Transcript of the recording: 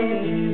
Amen.